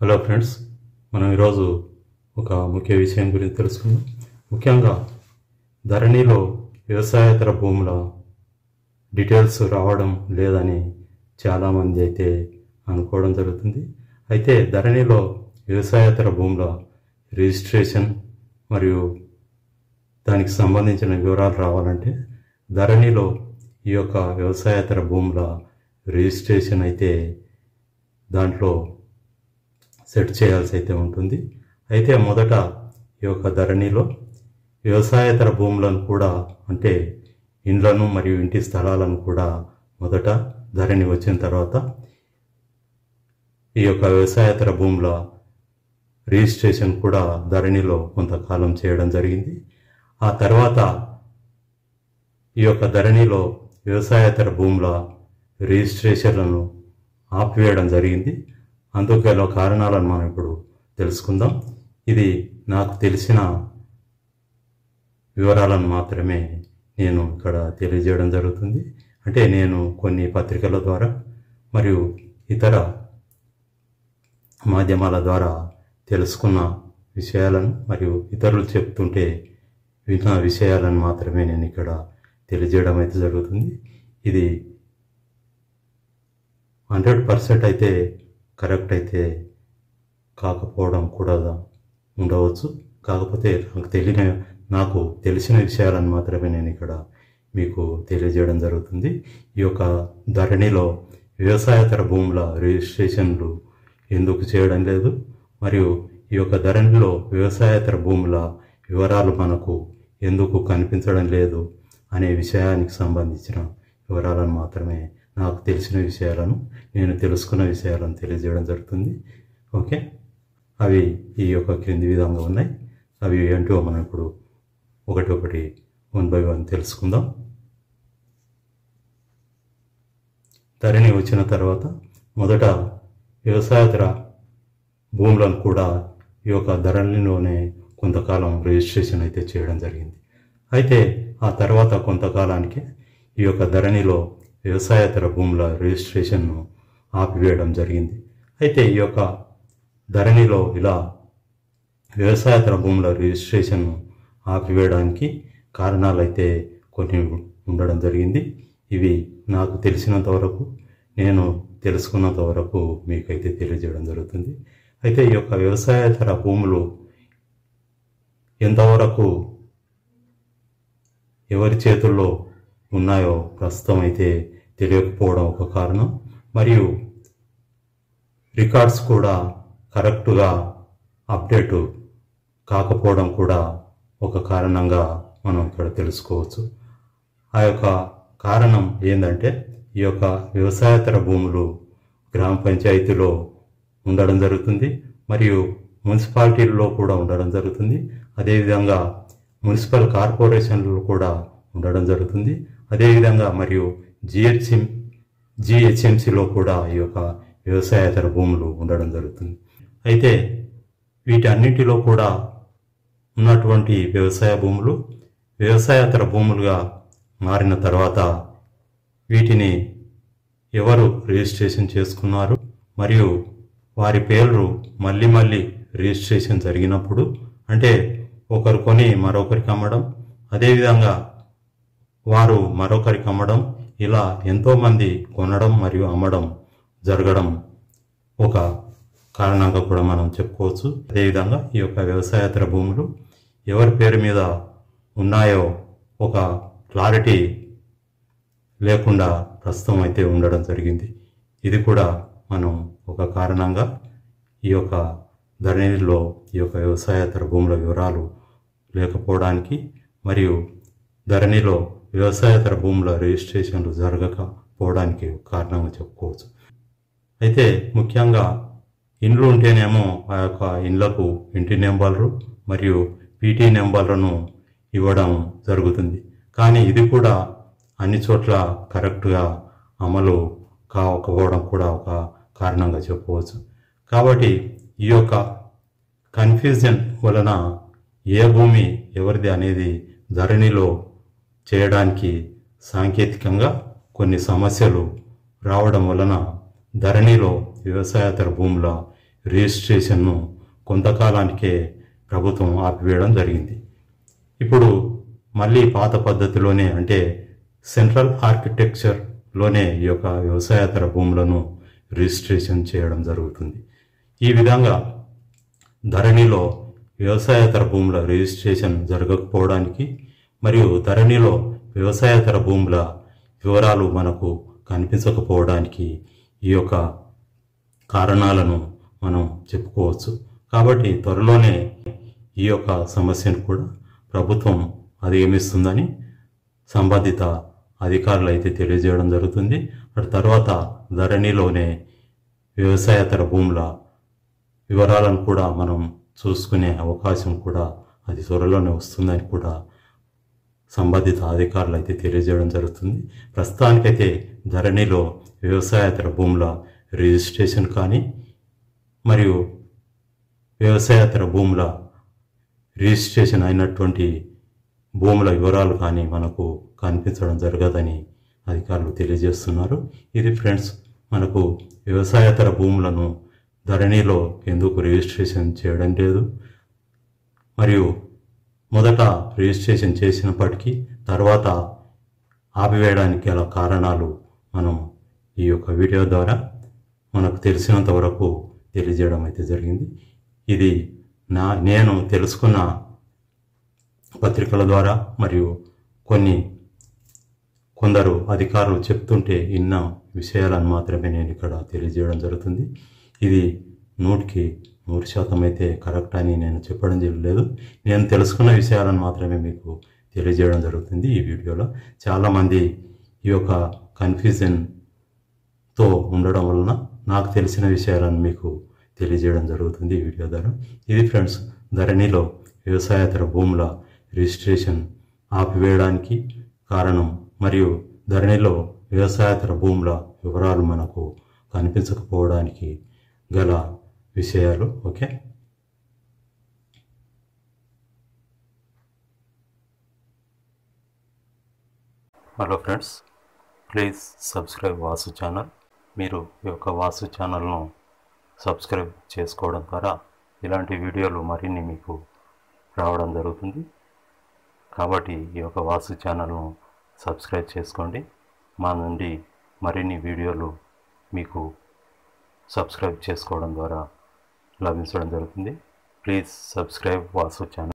Hello friends మనం ఈరోజు ఒక ముఖ్య విషయం గురించి తెలుసుకుందాం. ముఖ్యంగా ధరణిలో వ్యవసాయేతర భూముల డీటెయిల్స్ రావడం లేదని చాలామంది అయితే అనుకోవడం జరుగుతుంది. అయితే ధరణిలో వ్యవసాయేతర భూముల రిజిస్ట్రేషన్ మరియు దానికి సంబంధించిన వివరాలు రావాలంటే ధరణిలో ఈ యొక్క వ్యవసాయేతర భూముల రిజిస్ట్రేషన్ అయితే దాంట్లో సెట్ చేయాల్సి అయితే ఉంటుంది. అయితే మొదట ఈ యొక్క ధరణిలో వ్యవసాయేతర భూములను కూడా అంటే ఇండ్లను మరియు ఇంటి స్థలాలను కూడా మొదట ధరణి వచ్చిన తర్వాత ఈ యొక్క వ్యవసాయేతర భూముల రిజిస్ట్రేషన్ కూడా ధరణిలో కొంతకాలం చేయడం జరిగింది. ఆ తర్వాత ఈ యొక్క ధరణిలో వ్యవసాయేతర భూముల రిజిస్ట్రేషన్లను ఆపివేయడం జరిగింది. అందుకు గల కారణాలను మనం ఇప్పుడు తెలుసుకుందాం. ఇది నాకు తెలిసిన వివరాలను మాత్రమే నేను ఇక్కడ తెలియజేయడం జరుగుతుంది. అంటే నేను కొన్ని పత్రికల ద్వారా మరియు ఇతర మాధ్యమాల ద్వారా తెలుసుకున్న విషయాలను మరియు ఇతరులు చెప్తుంటే విన్న విషయాలను మాత్రమే నేను ఇక్కడ తెలియజేయడం అయితే జరుగుతుంది. ఇది హండ్రెడ్ పర్సెంట్ అయితే కరెక్ట్ అయితే కాకపోవడం కూడా ఉండవచ్చు. కాకపోతే నాకు తెలియని నాకు తెలిసిన విషయాలను మాత్రమే నేను ఇక్కడ మీకు తెలియజేయడం జరుగుతుంది. ఈ యొక్క ధరణిలో వ్యవసాయేతర భూముల రిజిస్ట్రేషన్లు ఎందుకు చేయడం లేదు? మరియు ఈ యొక్క ధరణిలో వ్యవసాయేతర భూముల వివరాలు మనకు ఎందుకు కనిపించడం లేదు అనే విషయానికి సంబంధించిన వివరాలను మాత్రమే నాకు తెలిసిన విషయాలను నేను తెలుసుకున్న విషయాలను తెలియజేయడం జరుగుతుంది. ఓకే? అవి ఈ యొక్క క్రింది విధంగా ఉన్నాయి. అవి ఏంటో మనం ఇప్పుడు ఒకటి ఒకటి వన్ బై వన్ తెలుసుకుందాం. ధరణి వచ్చిన తర్వాత మొదట వ్యవసాయేతర భూములను కూడా ఈ యొక్క ధరణిలోనే కొంతకాలం రిజిస్ట్రేషన్ అయితే చేయడం జరిగింది. అయితే ఆ తర్వాత కొంతకాలానికి ఈ యొక్క ధరణిలో వ్యవసాయేతర భూముల రిజిస్ట్రేషన్ను ఆపివేయడం జరిగింది. అయితే ఈ యొక్క ధరణిలో ఇలా వ్యవసాయేతర భూముల రిజిస్ట్రేషన్ను ఆపివేయడానికి కారణాలు అయితే కొన్ని ఉండడం జరిగింది. ఇవి నాకు తెలిసినంత వరకు నేను తెలుసుకున్నంత వరకు మీకైతే తెలియజేయడం జరుగుతుంది. అయితే ఈ యొక్క వ్యవసాయేతర భూములు ఎంతవరకు ఎవరి చేతుల్లో ఉన్నాయో ప్రస్తుతం అయితే తెలియకపోవడం ఒక కారణం. మరియు రికార్డ్స్ కూడా కరెక్ట్గా అప్డేట్ కాకపోవడం కూడా ఒక కారణంగా మనం ఇక్కడ తెలుసుకోవచ్చు. ఆ యొక్క కారణం ఏంటంటే ఈ యొక్క వ్యవసాయేతర భూములు గ్రామ పంచాయతీలో ఉండడం జరుగుతుంది. మరియు మున్సిపాలిటీల్లో కూడా ఉండడం జరుగుతుంది. అదేవిధంగా మున్సిపల్ కార్పొరేషన్లు కూడా ఉండడం జరుగుతుంది. అదేవిధంగా మరియు జిహెచ్ఎం జిహెచ్ఎంసిలో కూడా ఈ యొక్క వ్యవసాయేతర భూములు ఉండడం జరుగుతుంది. అయితే వీటన్నిటిలో కూడా ఉన్నటువంటి వ్యవసాయ భూములు వ్యవసాయేతర భూములుగా మారిన తర్వాత వీటిని ఎవరు రిజిస్ట్రేషన్ చేసుకున్నారు మరియు వారి పేర్లు మళ్ళీ మళ్ళీ రిజిస్ట్రేషన్ జరిగినప్పుడు అంటే ఒకరు కొని మరొకరికి అమ్మడం అదేవిధంగా వారు మరొకరికి అమ్మడం ఇలా ఎంతోమంది కొనడం మరియు అమ్మడం జరగడం ఒక కారణంగా కూడా మనం చెప్పుకోవచ్చు. అదేవిధంగా ఈ యొక్క వ్యవసాయేతర భూములు ఎవరి పేరు మీద ఉన్నాయో ఒక క్లారిటీ లేకుండా ప్రస్తుతం అయితే ఉండడం జరిగింది. ఇది కూడా మనం ఒక కారణంగా ఈ యొక్క ధరణిలో ఈ యొక్క వ్యవసాయేతర భూముల వివరాలు లేకపోవడానికి మరియు ధరణిలో వ్యవసాయేతర భూముల రిజిస్ట్రేషన్లు జరగకపోవడానికి కారణంగా చెప్పుకోవచ్చు. అయితే ముఖ్యంగా ఇండ్లు ఉంటేనేమో ఆ యొక్క ఇండ్లకు ఇంటి నెంబర్లు మరియు పీటీ నెంబర్లను ఇవ్వడం జరుగుతుంది. కానీ ఇది కూడా అన్ని చోట్ల కరెక్ట్గా అమలు కాకపోవడం కూడా ఒక కారణంగా చెప్పవచ్చు కాబట్టి ఈ యొక్క కన్ఫ్యూజన్ వలన ఏ భూమి ఎవరిది అనేది ధరణిలో చేయడానికి సాంకేతికంగా కొన్ని సమస్యలు రావడం వలన ధరణిలో వ్యవసాయేతర భూముల రిజిస్ట్రేషన్ను కొంతకాలానికే ప్రభుత్వం ఆపివేయడం జరిగింది. ఇప్పుడు మళ్ళీ పాత పద్ధతిలోనే అంటే సెంట్రల్ ఆర్కిటెక్చర్లోనే ఈ యొక్క వ్యవసాయేతర భూములను రిజిస్ట్రేషన్ చేయడం జరుగుతుంది. ఈ విధంగా ధరణిలో వ్యవసాయేతర భూముల రిజిస్ట్రేషన్ జరగకపోవడానికి మరియు ధరణిలో వ్యవసాయేతర భూముల వివరాలు మనకు కనిపించకపోవడానికి ఈ యొక్క కారణాలను మనం చెప్పుకోవచ్చు. కాబట్టి త్వరలోనే ఈ యొక్క సమస్యను కూడా ప్రభుత్వం అధిగమిస్తుందని సంబంధిత అధికారులు అయితే తెలియజేయడం జరుగుతుంది. అటు తర్వాత ధరణిలోనే వ్యవసాయేతర భూముల వివరాలను కూడా మనం చూసుకునే అవకాశం కూడా అది త్వరలోనే వస్తుందని కూడా సంబంధిత అధికారులు అయితే తెలియజేయడం జరుగుతుంది. ప్రస్తుతానికైతే ధరణిలో వ్యవసాయేతర భూముల రిజిస్ట్రేషన్ కానీ మరియు వ్యవసాయేతర భూముల రిజిస్ట్రేషన్ అయినటువంటి భూముల వివరాలు కానీ మనకు కనిపించడం జరగదని అధికారులు తెలియజేస్తున్నారు. ఇది ఫ్రెండ్స్ మనకు వ్యవసాయేతర భూములను ధరణిలో ఎందుకు రిజిస్ట్రేషన్ చేయడం లేదు? మరియు మొదట రిజిస్ట్రేషన్ చేసినప్పటికీ తర్వాత ఆపివేయడానికి గల కారణాలు మనం ఈ యొక్క వీడియో ద్వారా మనకు తెలిసినంత వరకు తెలియజేయడం అయితే జరిగింది. ఇది నా నేను తెలుసుకున్న పత్రికల ద్వారా మరియు కొన్ని కొందరు అధికారులు చెప్తుంటే ఇన్న విషయాలను మాత్రమే నేను ఇక్కడ తెలియజేయడం జరుగుతుంది. ఇది నూటికి నూరు శాతం అయితే కరెక్ట్ అని నేను చెప్పడం జరగలేదు. నేను తెలుసుకున్న విషయాలను మాత్రమే మీకు తెలియజేయడం జరుగుతుంది ఈ వీడియోలో. చాలామంది ఈ యొక్క కన్ఫ్యూజన్తో ఉండడం వలన నాకు తెలిసిన విషయాలను మీకు తెలియజేయడం జరుగుతుంది ఈ వీడియో ద్వారా. ఇది ఫ్రెండ్స్ ధరణిలో వ్యవసాయేతర భూముల రిజిస్ట్రేషన్ ఆపివేయడానికి కారణం మరియు ధరణిలో వ్యవసాయేతర భూముల వివరాలు మనకు కనిపించకపోవడానికి గల విషయాలు okay? Hello friends please subscribe Vasu channel మీరు ఈ యొక్క వాసు ఛానల్ను సబ్స్క్రైబ్ చేసుకోవడం ద్వారా ఇలాంటి వీడియోలు మరిన్ని మీకు రావడం జరుగుతుంది. కాబట్టి ఈ యొక్క వాసు ఛానల్ను సబ్స్క్రైబ్ చేసుకోండి. మా నుండి మరిన్ని వీడియోలు మీకు సబ్స్క్రైబ్ చేసుకోవడం ద్వారా లభించడం జరుగుతుంది. Please subscribe Vasu channel.